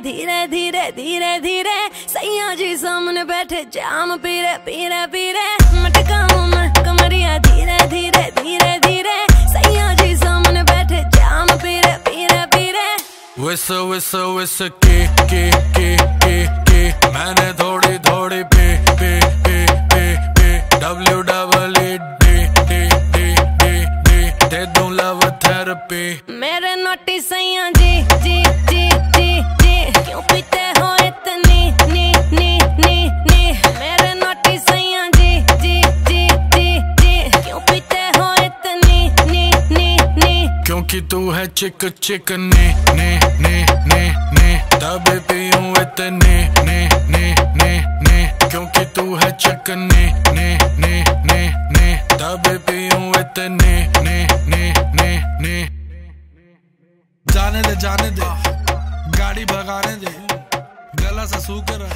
धीरे धीरे धीरे धीरे। सैया जी सामने बैठे जाम पीरे पीरे पीरे। विस विस विस के के के के के मैंने थोड़ी थोड़ी पे पे पे पे पे. W double E D D D D D दे दूँ लव थेरेपी मेरे नोटी सैया जी जी जी जी क्योंकि तू है चिक चिक ने ने ने ने ने तब पीऊं इतने ने ने ने ने क्योंकि तू है चिक ने ने ने ने ने तब पीऊं इतने ने ने ने ने जाने दे जाने दे गाड़ी भगाने दे गला सा सूकर